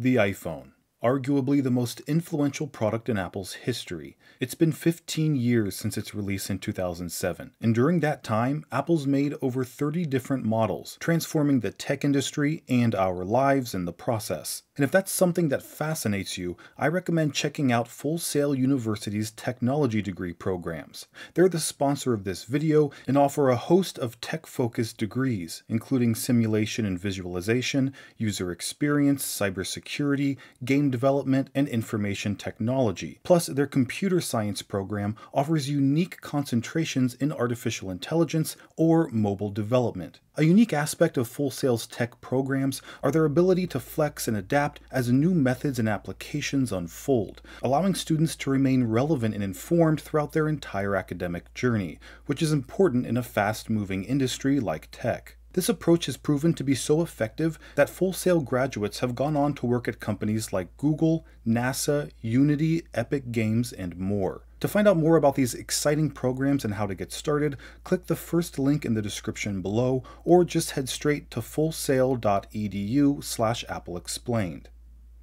The iPhone arguably the most influential product in Apple's history. It's been 15 years since its release in 2007, and during that time, Apple's made over 30 different models, transforming the tech industry and our lives in the process. And if that's something that fascinates you, I recommend checking out Full Sail University's technology degree programs. They're the sponsor of this video and offer a host of tech-focused degrees, including simulation and visualization, user experience, cybersecurity, game development, and information technology. Plus, their computer science program offers unique concentrations in artificial intelligence or mobile development. A unique aspect of Full Sail's tech programs are their ability to flex and adapt as new methods and applications unfold, allowing students to remain relevant and informed throughout their entire academic journey, which is important in a fast-moving industry like tech. This approach has proven to be so effective that Full Sail graduates have gone on to work at companies like Google, NASA, Unity, Epic Games, and more. To find out more about these exciting programs and how to get started, click the first link in the description below or just head straight to fullsail.edu slash appleexplained.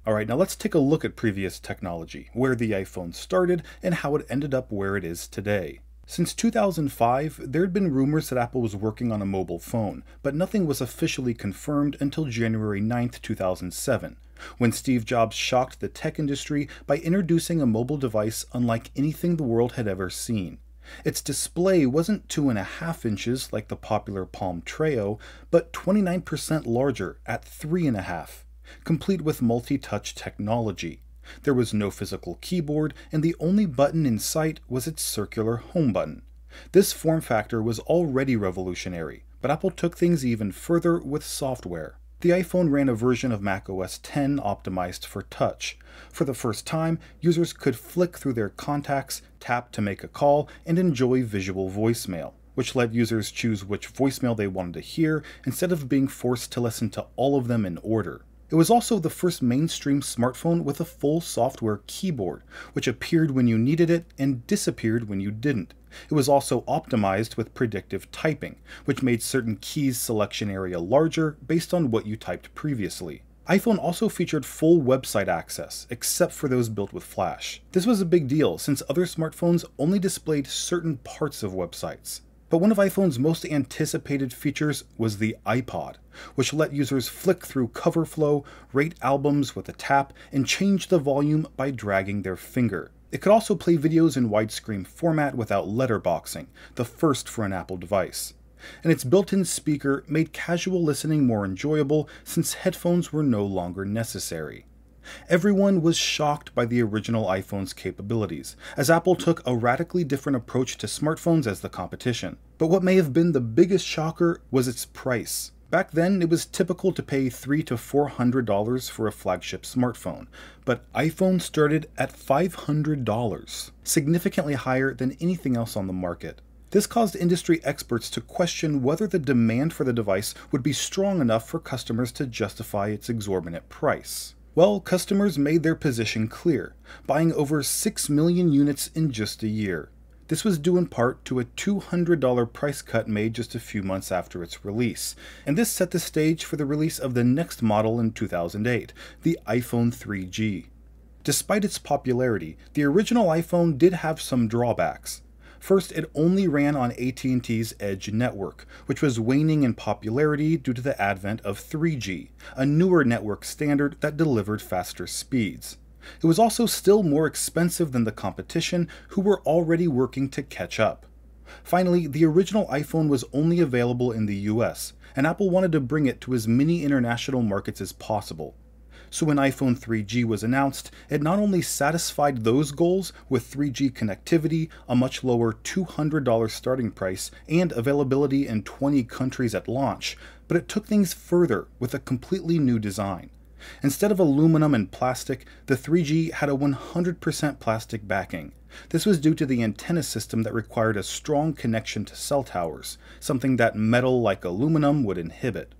Alright, now let's take a look at previous technology, where the iPhone started and how it ended up where it is today. Since 2005, there had been rumors that Apple was working on a mobile phone, but nothing was officially confirmed until January 9, 2007, when Steve Jobs shocked the tech industry by introducing a mobile device unlike anything the world had ever seen. Its display wasn't 2.5 inches like the popular Palm Treo, but 29% larger at 3.5, complete with multi-touch technology. There was no physical keyboard, and the only button in sight was its circular home button. This form factor was already revolutionary, but Apple took things even further with software. The iPhone ran a version of macOS 10 optimized for touch. For the first time, users could flick through their contacts, tap to make a call, and enjoy visual voicemail, which let users choose which voicemail they wanted to hear instead of being forced to listen to all of them in order. It was also the first mainstream smartphone with a full software keyboard, which appeared when you needed it and disappeared when you didn't. It was also optimized with predictive typing, which made certain keys selection area larger based on what you typed previously. iPhone also featured full website access, except for those built with Flash. This was a big deal since other smartphones only displayed certain parts of websites. But one of iPhone's most anticipated features was the iPod, which let users flick through cover flow, rate albums with a tap, and change the volume by dragging their finger. It could also play videos in widescreen format without letterboxing, the first for an Apple device. And its built-in speaker made casual listening more enjoyable since headphones were no longer necessary. Everyone was shocked by the original iPhone's capabilities, as Apple took a radically different approach to smartphones as the competition. But what may have been the biggest shocker was its price. Back then, it was typical to pay 3 to $400 for a flagship smartphone, but iPhone started at $500, significantly higher than anything else on the market. This caused industry experts to question whether the demand for the device would be strong enough for customers to justify its exorbitant price. Well, customers made their position clear, buying over 6 million units in just a year. This was due in part to a $200 price cut made just a few months after its release, and this set the stage for the release of the next model in 2008, the iPhone 3G. Despite its popularity, the original iPhone did have some drawbacks. First, it only ran on AT&T's Edge network, which was waning in popularity due to the advent of 3G, a newer network standard that delivered faster speeds. It was also still more expensive than the competition, who were already working to catch up. Finally, the original iPhone was only available in the US, and Apple wanted to bring it to as many international markets as possible. So when iPhone 3G was announced, it not only satisfied those goals with 3G connectivity, a much lower $200 starting price, and availability in 20 countries at launch, but it took things further with a completely new design. Instead of aluminum and plastic, the 3G had a 100% plastic backing. This was due to the antenna system that required a strong connection to cell towers, something that metal like aluminum would inhibit.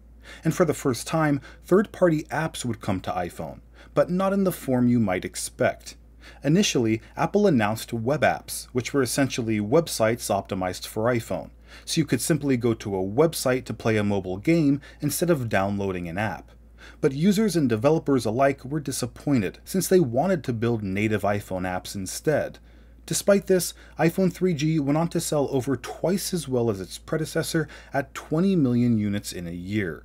And for the first time, third-party apps would come to iPhone, but not in the form you might expect. Initially, Apple announced web apps, which were essentially websites optimized for iPhone, so you could simply go to a website to play a mobile game instead of downloading an app. but users and developers alike were disappointed since they wanted to build native iPhone apps instead. Despite this, iPhone 3G went on to sell over twice as well as its predecessor at 20 million units in a year.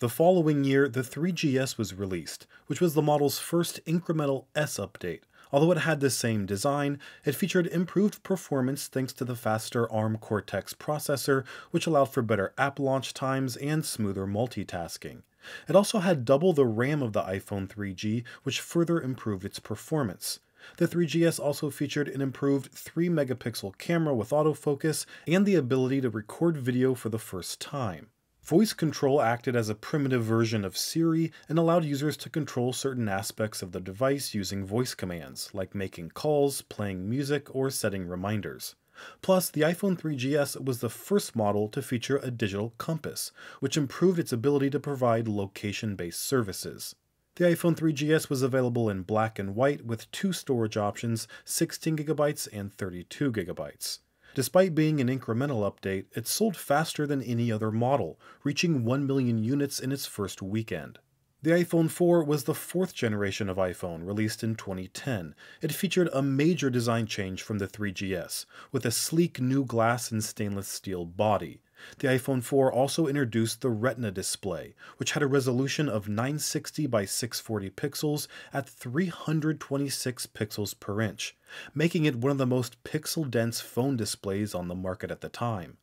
The following year, the 3GS was released, which was the model's first incremental S update. Although it had the same design, it featured improved performance thanks to the faster ARM Cortex processor, which allowed for better app launch times and smoother multitasking. It also had double the RAM of the iPhone 3G, which further improved its performance. The 3GS also featured an improved 3 megapixel camera with autofocus and the ability to record video for the first time. Voice control acted as a primitive version of Siri and allowed users to control certain aspects of the device using voice commands, like making calls, playing music, or setting reminders. Plus, the iPhone 3GS was the first model to feature a digital compass, which improved its ability to provide location based services. The iPhone 3GS was available in black and white with two storage options 16GB and 32GB. Despite being an incremental update, it sold faster than any other model, reaching 1 million units in its first weekend. The iPhone 4 was the fourth generation of iPhone, released in 2010. It featured a major design change from the 3GS, with a sleek new glass and stainless steel body. The iPhone 4 also introduced the Retina display, which had a resolution of 960 by 640 pixels at 326 pixels per inch, making it one of the most pixel-dense phone displays on the market at the time.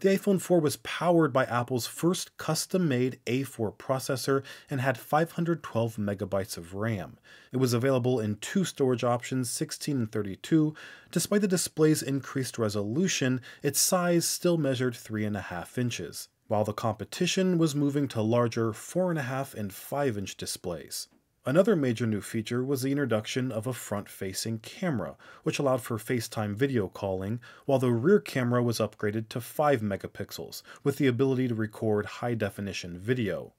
The iPhone 4 was powered by Apple's first custom-made A4 processor and had 512 megabytes of RAM. It was available in two storage options, 16 and 32. Despite the display's increased resolution, its size still measured 3.5 inches, while the competition was moving to larger 4.5 and 5 inch displays. Another major new feature was the introduction of a front-facing camera, which allowed for FaceTime video calling, while the rear camera was upgraded to 5 megapixels, with the ability to record high-definition video.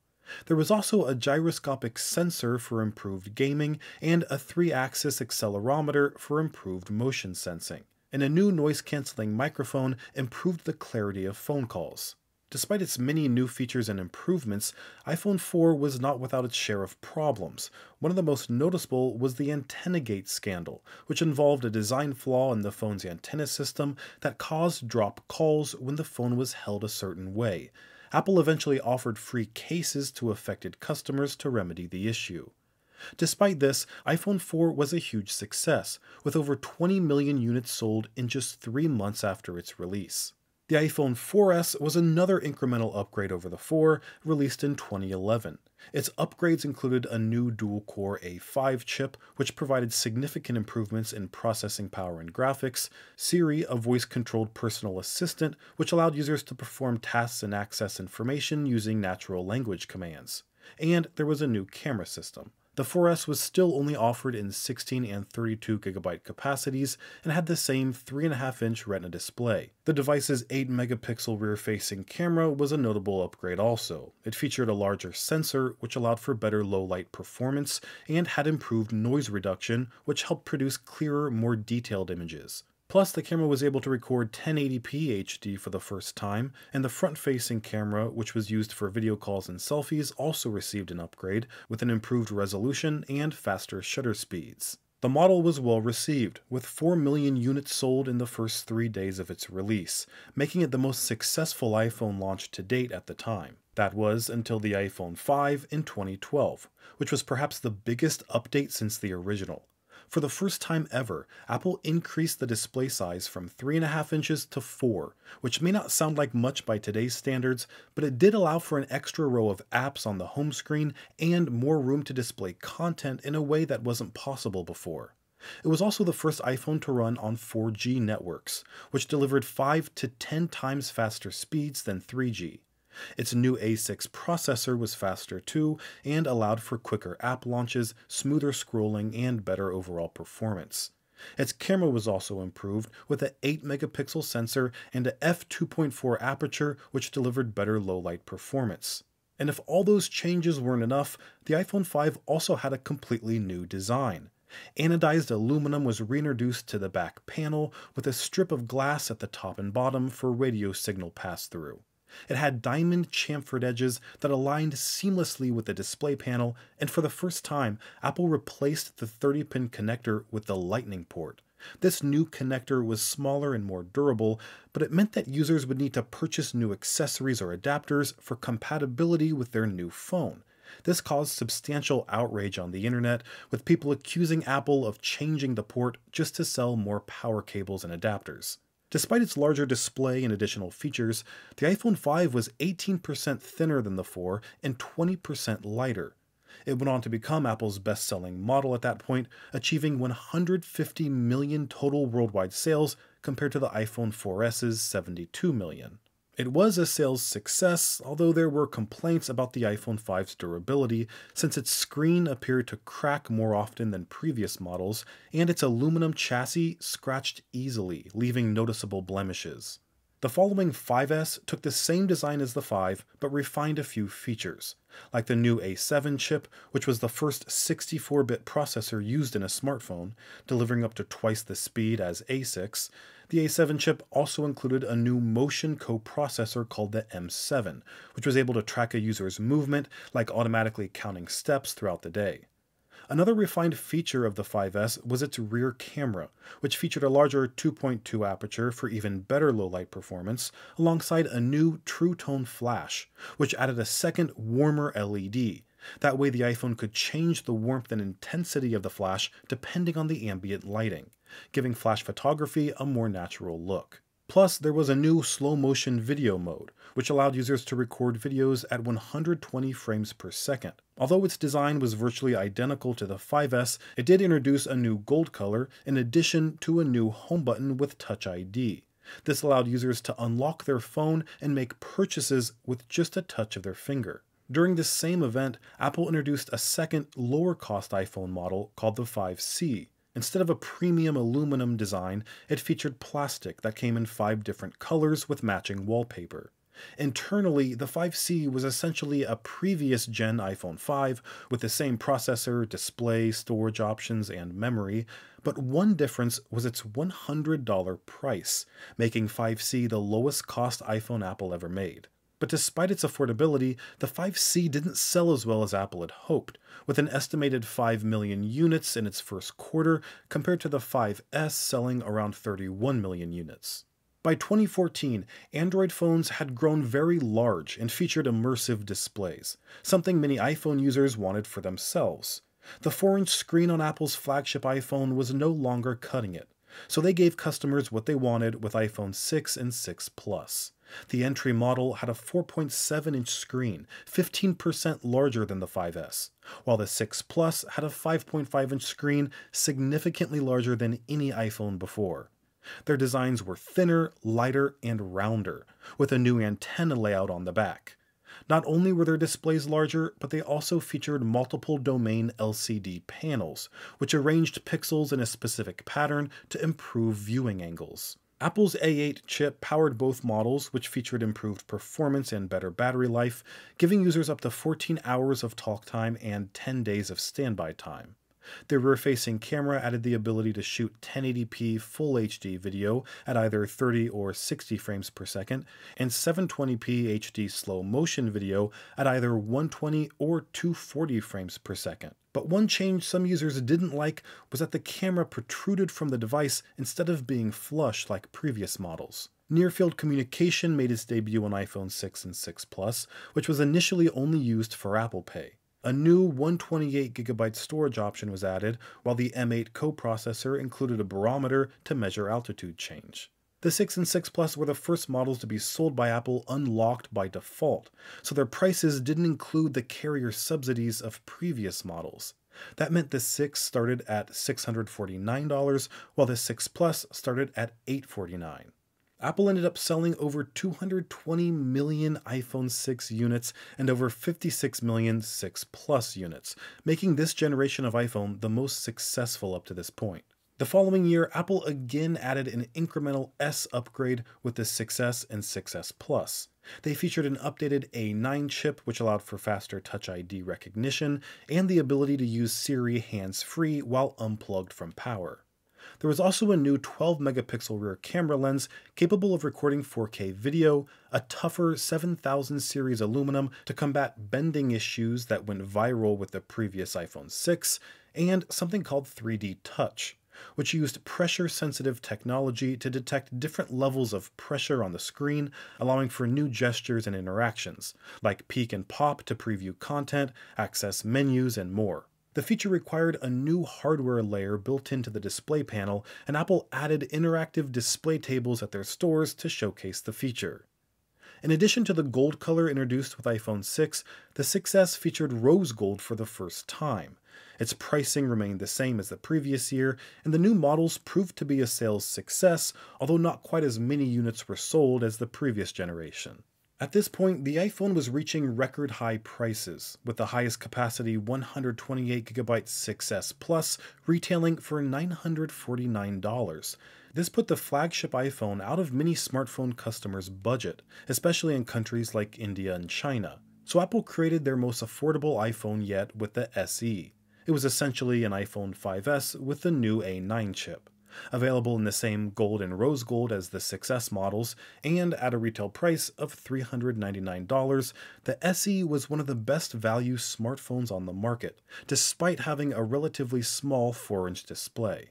There was also a gyroscopic sensor for improved gaming and a 3-axis accelerometer for improved motion sensing. And a new noise-canceling microphone improved the clarity of phone calls. Despite its many new features and improvements, iPhone 4 was not without its share of problems. One of the most noticeable was the AntennaGate scandal, which involved a design flaw in the phone's antenna system that caused drop calls when the phone was held a certain way. Apple eventually offered free cases to affected customers to remedy the issue. Despite this, iPhone 4 was a huge success, with over 20 million units sold in just three months after its release. The iPhone 4S was another incremental upgrade over the 4, released in 2011. Its upgrades included a new dual-core A5 chip, which provided significant improvements in processing power and graphics, Siri, a voice-controlled personal assistant, which allowed users to perform tasks and access information using natural language commands. And there was a new camera system. The 4S was still only offered in 16 and 32 gigabyte capacities and had the same 3.5 inch Retina display. The device's 8 megapixel rear facing camera was a notable upgrade also. It featured a larger sensor, which allowed for better low light performance, and had improved noise reduction, which helped produce clearer, more detailed images. Plus, the camera was able to record 1080p HD for the first time, and the front-facing camera, which was used for video calls and selfies, also received an upgrade, with an improved resolution and faster shutter speeds. The model was well received, with 4 million units sold in the first three days of its release, making it the most successful iPhone launch to date at the time. That was until the iPhone 5 in 2012, which was perhaps the biggest update since the original. For the first time ever, Apple increased the display size from 3.5 inches to 4, which may not sound like much by today's standards, but it did allow for an extra row of apps on the home screen and more room to display content in a way that wasn't possible before. It was also the first iPhone to run on 4G networks, which delivered 5 to 10 times faster speeds than 3G. Its new A6 processor was faster too and allowed for quicker app launches, smoother scrolling, and better overall performance. Its camera was also improved with an 8 megapixel sensor and a f2.4 aperture which delivered better low light performance. And if all those changes weren't enough, the iPhone 5 also had a completely new design. Anodized aluminum was reintroduced to the back panel with a strip of glass at the top and bottom for radio signal pass-through. It had diamond chamfered edges that aligned seamlessly with the display panel, and for the first time, Apple replaced the 30 pin connector with the Lightning port. This new connector was smaller and more durable, but it meant that users would need to purchase new accessories or adapters for compatibility with their new phone. This caused substantial outrage on the internet, with people accusing Apple of changing the port just to sell more power cables and adapters. Despite its larger display and additional features, the iPhone 5 was 18% thinner than the 4 and 20% lighter. It went on to become Apple's best selling model at that point, achieving 150 million total worldwide sales compared to the iPhone 4S's 72 million. It was a sales success, although there were complaints about the iPhone 5's durability since its screen appeared to crack more often than previous models, and its aluminum chassis scratched easily, leaving noticeable blemishes. The following 5S took the same design as the 5, but refined a few features, like the new A7 chip, which was the first 64 bit processor used in a smartphone, delivering up to twice the speed as A6. The A7 chip also included a new motion coprocessor called the M7, which was able to track a user's movement, like automatically counting steps throughout the day. Another refined feature of the 5S was its rear camera, which featured a larger 2.2 aperture for even better low light performance, alongside a new True Tone flash, which added a second warmer LED. That way, the iPhone could change the warmth and intensity of the flash depending on the ambient lighting, giving flash photography a more natural look. Plus, there was a new slow motion video mode, which allowed users to record videos at 120 frames per second. Although its design was virtually identical to the 5S, it did introduce a new gold color in addition to a new home button with Touch ID. This allowed users to unlock their phone and make purchases with just a touch of their finger. During this same event, Apple introduced a second, lower cost iPhone model called the 5C. Instead of a premium aluminum design, it featured plastic that came in five different colors with matching wallpaper. Internally, the 5C was essentially a previous gen iPhone 5 with the same processor, display, storage options, and memory, but one difference was its $100 price, making 5C the lowest cost iPhone Apple ever made. But despite its affordability, the 5C didn't sell as well as Apple had hoped, with an estimated 5 million units in its first quarter compared to the 5S selling around 31 million units. By 2014, Android phones had grown very large and featured immersive displays, something many iPhone users wanted for themselves. The 4 inch screen on Apple's flagship iPhone was no longer cutting it, so they gave customers what they wanted with iPhone 6 and 6 Plus. The entry model had a 4.7 inch screen, 15% larger than the 5S, while the 6 Plus had a 5.5 inch screen, significantly larger than any iPhone before. Their designs were thinner, lighter, and rounder, with a new antenna layout on the back. Not only were their displays larger, but they also featured multiple domain LCD panels, which arranged pixels in a specific pattern to improve viewing angles. Apple's A8 chip powered both models, which featured improved performance and better battery life, giving users up to 14 hours of talk time and 10 days of standby time. The rear facing camera added the ability to shoot 1080p Full HD video at either 30 or 60 frames per second, and 720p HD slow motion video at either 120 or 240 frames per second. But one change some users didn't like was that the camera protruded from the device instead of being flush like previous models. Near field communication made its debut on iPhone 6 and 6 Plus, which was initially only used for Apple Pay. A new 128GB storage option was added, while the M8 coprocessor included a barometer to measure altitude change. The 6 and 6 Plus were the first models to be sold by Apple unlocked by default, so their prices didn't include the carrier subsidies of previous models. That meant the 6 started at $649, while the 6 Plus started at 849. Apple ended up selling over 220 million iPhone 6 units and over 56 million 6 Plus units, making this generation of iPhone the most successful up to this point. The following year, Apple again added an incremental S upgrade with the 6S and 6S Plus. They featured an updated A9 chip, which allowed for faster Touch ID recognition and the ability to use Siri hands free while unplugged from power. There was also a new 12 megapixel rear camera lens capable of recording 4K video, a tougher 7000 series aluminum to combat bending issues that went viral with the previous iPhone 6, and something called 3D Touch, which used pressure sensitive technology to detect different levels of pressure on the screen, allowing for new gestures and interactions, like peek and pop to preview content, access menus, and more. The feature required a new hardware layer built into the display panel, and Apple added interactive display tables at their stores to showcase the feature. In addition to the gold color introduced with iPhone 6, the 6S featured rose gold for the first time. Its pricing remained the same as the previous year, and the new models proved to be a sales success, although not quite as many units were sold as the previous generation. At this point, the iPhone was reaching record high prices, with the highest capacity 128GB 6S Plus retailing for $949. This put the flagship iPhone out of many smartphone customers' budget, especially in countries like India and China. So Apple created their most affordable iPhone yet with the SE. It was essentially an iPhone 5S with the new A9 chip available in the same gold and rose gold as the 6S models, and at a retail price of $399, the SE was one of the best value smartphones on the market, despite having a relatively small 4 inch display.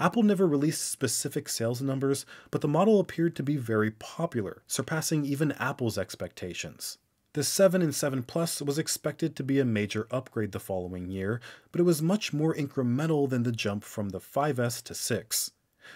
Apple never released specific sales numbers, but the model appeared to be very popular, surpassing even Apple's expectations. The 7 and 7 Plus was expected to be a major upgrade the following year, but it was much more incremental than the jump from the 5S to 6.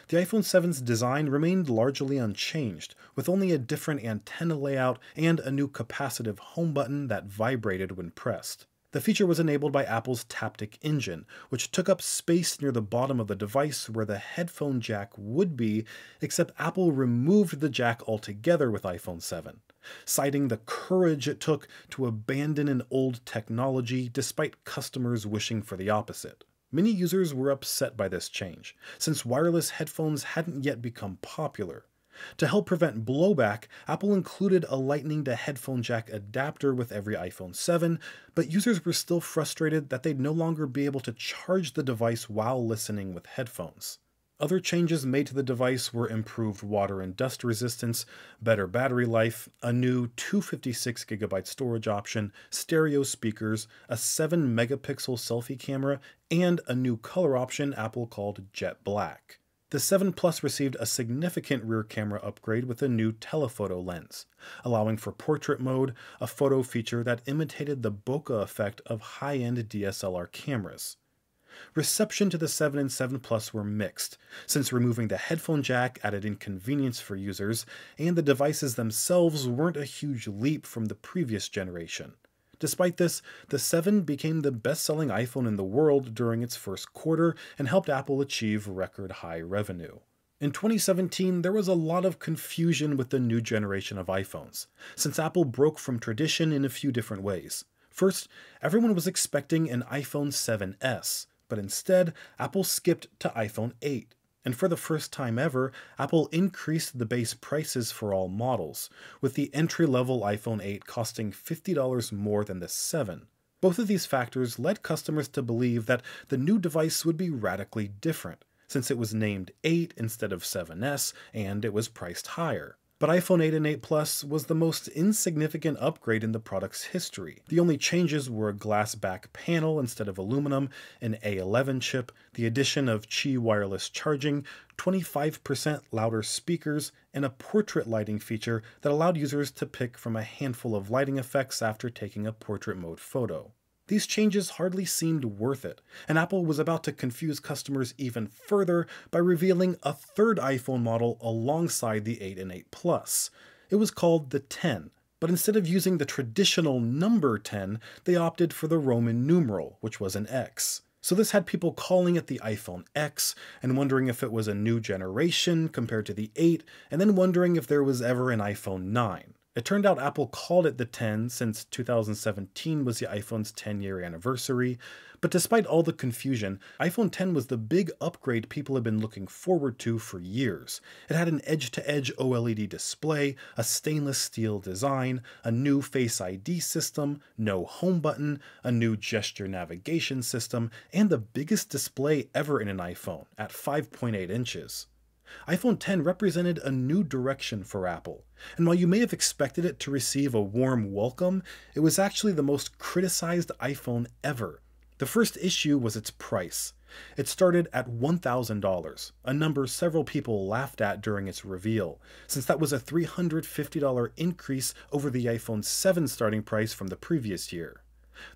The iPhone 7's design remained largely unchanged, with only a different antenna layout and a new capacitive home button that vibrated when pressed. The feature was enabled by Apple's Taptic engine, which took up space near the bottom of the device where the headphone jack would be, except Apple removed the jack altogether with iPhone 7 citing the courage it took to abandon an old technology despite customers wishing for the opposite. Many users were upset by this change, since wireless headphones hadn't yet become popular. To help prevent blowback, Apple included a lightning to headphone jack adapter with every iPhone 7, but users were still frustrated that they'd no longer be able to charge the device while listening with headphones. Other changes made to the device were improved water and dust resistance, better battery life, a new 256GB storage option, stereo speakers, a 7 megapixel selfie camera, and a new color option Apple called Jet Black. The 7 Plus received a significant rear camera upgrade with a new telephoto lens, allowing for portrait mode, a photo feature that imitated the bokeh effect of high end DSLR cameras reception to the 7 and 7 Plus were mixed, since removing the headphone jack added inconvenience for users, and the devices themselves weren't a huge leap from the previous generation. Despite this, the 7 became the best selling iPhone in the world during its first quarter and helped Apple achieve record high revenue. In 2017, there was a lot of confusion with the new generation of iPhones, since Apple broke from tradition in a few different ways. First, everyone was expecting an iPhone 7S, but instead, Apple skipped to iPhone 8. And for the first time ever, Apple increased the base prices for all models, with the entry level iPhone 8 costing $50 more than the 7. Both of these factors led customers to believe that the new device would be radically different, since it was named 8 instead of 7S and it was priced higher. But iPhone 8 and 8 Plus was the most insignificant upgrade in the product's history. The only changes were a glass back panel instead of aluminum, an A11 chip, the addition of Qi wireless charging, 25% louder speakers, and a portrait lighting feature that allowed users to pick from a handful of lighting effects after taking a portrait mode photo. These changes hardly seemed worth it, and Apple was about to confuse customers even further by revealing a third iPhone model alongside the 8 and 8 Plus. It was called the 10, but instead of using the traditional number 10, they opted for the Roman numeral, which was an X. So this had people calling it the iPhone X and wondering if it was a new generation compared to the 8, and then wondering if there was ever an iPhone 9. It turned out Apple called it the 10 since 2017 was the iPhone's 10 year anniversary, but despite all the confusion, iPhone 10 was the big upgrade people had been looking forward to for years. It had an edge to edge OLED display, a stainless steel design, a new Face ID system, no home button, a new gesture navigation system, and the biggest display ever in an iPhone at 5.8 inches iPhone 10 represented a new direction for Apple. And while you may have expected it to receive a warm welcome, it was actually the most criticized iPhone ever. The first issue was its price. It started at $1,000, a number several people laughed at during its reveal, since that was a $350 increase over the iPhone 7 starting price from the previous year.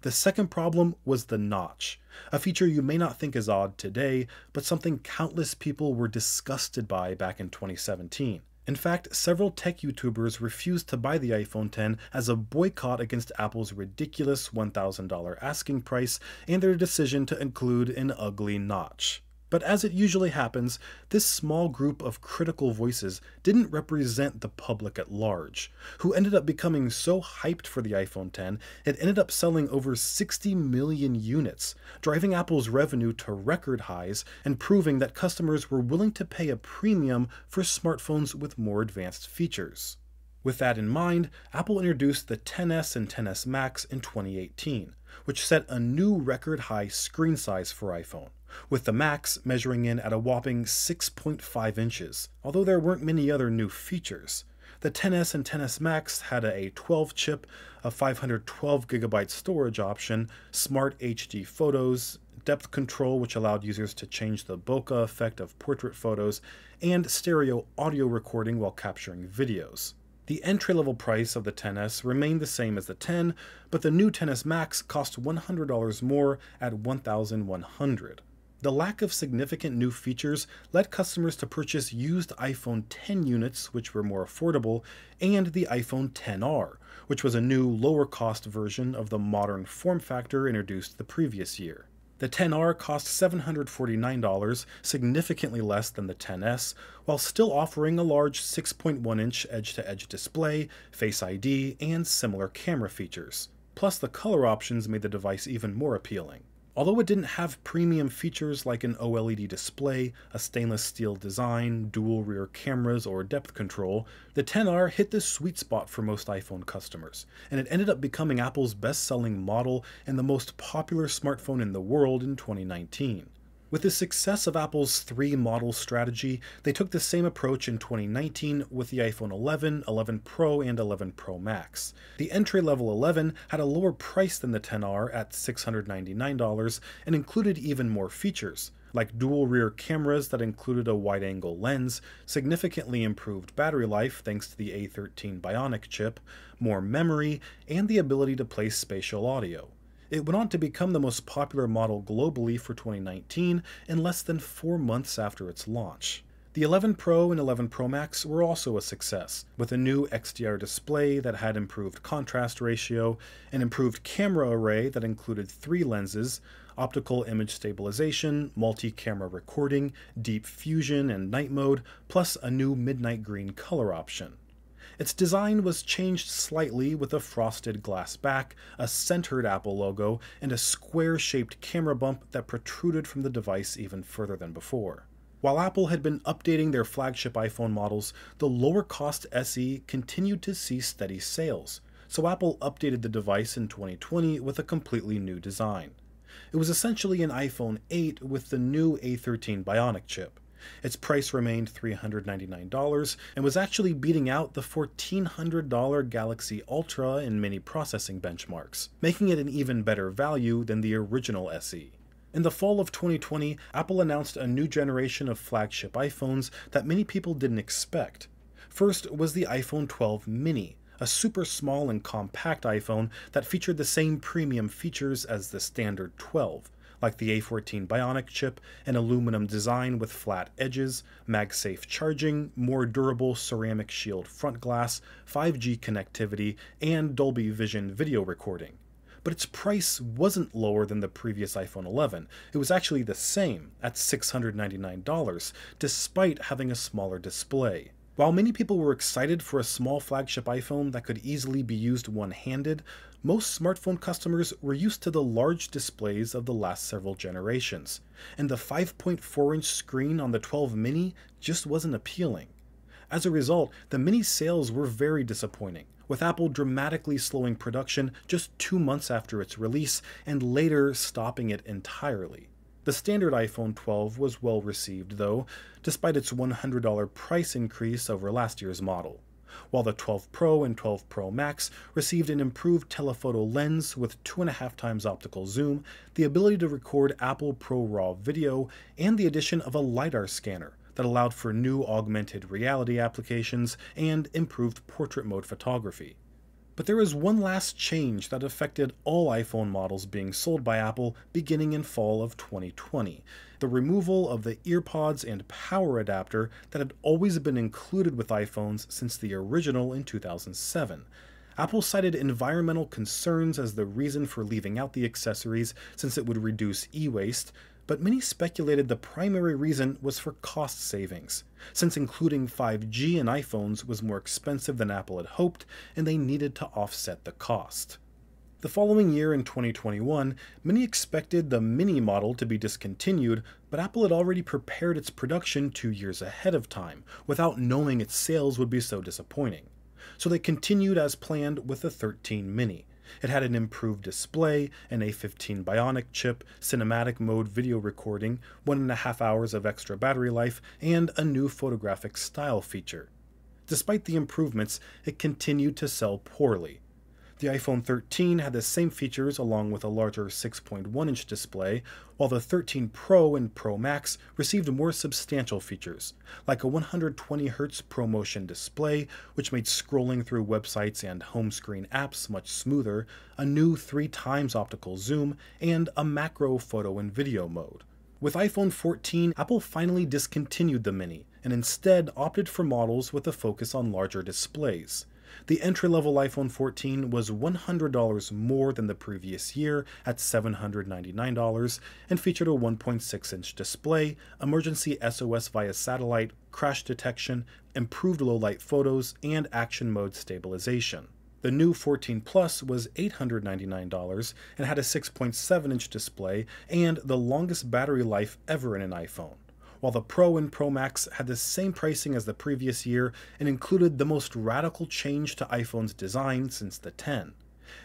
The second problem was the notch, a feature you may not think is odd today, but something countless people were disgusted by back in 2017. In fact, several tech YouTubers refused to buy the iPhone 10 as a boycott against Apple's ridiculous $1,000 asking price and their decision to include an ugly notch. But as it usually happens, this small group of critical voices didn't represent the public at large, who ended up becoming so hyped for the iPhone 10 it ended up selling over 60 million units, driving Apple's revenue to record highs and proving that customers were willing to pay a premium for smartphones with more advanced features. With that in mind, Apple introduced the 10s and 10s Max in 2018, which set a new record high screen size for iPhone with the Max measuring in at a whopping 6.5 inches, although there weren't many other new features. The XS and XS Max had A12 chip, a 512GB storage option, smart HD photos, depth control, which allowed users to change the bokeh effect of portrait photos, and stereo audio recording while capturing videos. The entry level price of the XS remained the same as the 10, but the new XS Max cost $100 more at $1,100. The lack of significant new features led customers to purchase used iPhone 10 units, which were more affordable, and the iPhone 10R, which was a new lower cost version of the modern form factor introduced the previous year. The 10R cost $749, significantly less than the 10S, while still offering a large 6.1 inch edge to edge display, Face ID, and similar camera features. Plus, the color options made the device even more appealing. Although it didn't have premium features like an OLED display, a stainless steel design, dual rear cameras, or depth control, the 10R hit the sweet spot for most iPhone customers, and it ended up becoming Apple's best selling model and the most popular smartphone in the world in 2019. With the success of Apple's three model strategy, they took the same approach in 2019 with the iPhone 11, 11 Pro, and 11 Pro Max. The entry level 11 had a lower price than the 10R at $699 and included even more features, like dual rear cameras that included a wide angle lens, significantly improved battery life thanks to the A13 Bionic chip, more memory, and the ability to play spatial audio. It went on to become the most popular model globally for 2019 in less than four months after its launch. The 11 Pro and 11 Pro Max were also a success, with a new XDR display that had improved contrast ratio, an improved camera array that included three lenses, optical image stabilization, multi camera recording, deep fusion, and night mode, plus a new midnight green color option. Its design was changed slightly with a frosted glass back, a centered Apple logo, and a square shaped camera bump that protruded from the device even further than before. While Apple had been updating their flagship iPhone models, the lower cost SE continued to see steady sales, so Apple updated the device in 2020 with a completely new design. It was essentially an iPhone 8 with the new A13 Bionic chip. Its price remained $399 and was actually beating out the $1,400 Galaxy Ultra in many processing benchmarks, making it an even better value than the original SE. In the fall of 2020, Apple announced a new generation of flagship iPhones that many people didn't expect. First was the iPhone 12 mini, a super small and compact iPhone that featured the same premium features as the standard 12, like the A14 Bionic chip, an aluminum design with flat edges, MagSafe charging, more durable ceramic shield front glass, 5G connectivity, and Dolby Vision video recording. But its price wasn't lower than the previous iPhone 11. It was actually the same, at $699, despite having a smaller display. While many people were excited for a small flagship iPhone that could easily be used one-handed, most smartphone customers were used to the large displays of the last several generations, and the 5.4 inch screen on the 12 mini just wasn't appealing. As a result, the mini sales were very disappointing, with Apple dramatically slowing production just two months after its release and later stopping it entirely. The standard iPhone 12 was well received, though, despite its $100 price increase over last year's model, while the 12 Pro and 12 Pro Max received an improved telephoto lens with 2.5 times optical zoom, the ability to record Apple ProRAW video, and the addition of a LiDAR scanner that allowed for new augmented reality applications and improved portrait mode photography. But there is one last change that affected all iPhone models being sold by Apple beginning in fall of 2020 the removal of the EarPods and power adapter that had always been included with iPhones since the original in 2007. Apple cited environmental concerns as the reason for leaving out the accessories since it would reduce e waste, but many speculated the primary reason was for cost savings, since including 5G in iPhones was more expensive than Apple had hoped, and they needed to offset the cost. The following year in 2021, many expected the mini model to be discontinued, but Apple had already prepared its production two years ahead of time, without knowing its sales would be so disappointing. So they continued as planned with the 13 mini, it had an improved display, an A15 Bionic chip, cinematic mode video recording, one and a half hours of extra battery life, and a new photographic style feature. Despite the improvements, it continued to sell poorly. The iPhone 13 had the same features along with a larger 6.1 inch display, while the 13 Pro and Pro Max received more substantial features, like a 120Hz ProMotion display, which made scrolling through websites and home screen apps much smoother, a new 3 times optical zoom, and a macro photo and video mode. With iPhone 14, Apple finally discontinued the Mini and instead opted for models with a focus on larger displays. The entry level iPhone 14 was $100 more than the previous year at $799 and featured a 1.6 inch display, emergency SOS via satellite, crash detection, improved low light photos, and action mode stabilization. The new 14 Plus was $899 and had a 6.7 inch display and the longest battery life ever in an iPhone while the Pro and Pro Max had the same pricing as the previous year and included the most radical change to iPhone's design since the 10.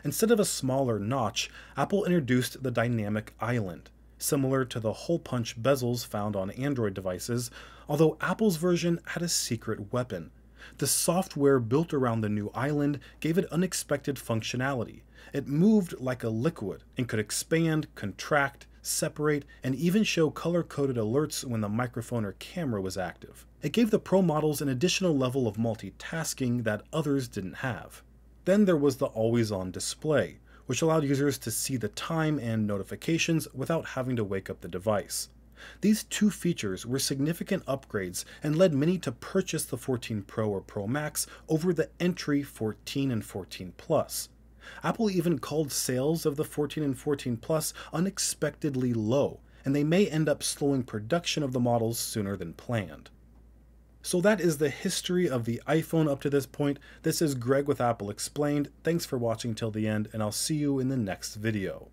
Instead of a smaller notch, Apple introduced the Dynamic Island, similar to the hole punch bezels found on Android devices, although Apple's version had a secret weapon. The software built around the new island gave it unexpected functionality. It moved like a liquid and could expand, contract, separate, and even show color-coded alerts when the microphone or camera was active. It gave the Pro models an additional level of multitasking that others didn't have. Then there was the always-on display, which allowed users to see the time and notifications without having to wake up the device. These two features were significant upgrades and led many to purchase the 14 Pro or Pro Max over the entry 14 and 14 Plus. Apple even called sales of the 14 and 14 Plus unexpectedly low, and they may end up slowing production of the models sooner than planned. So that is the history of the iPhone up to this point. This is Greg with Apple Explained. Thanks for watching till the end, and I'll see you in the next video.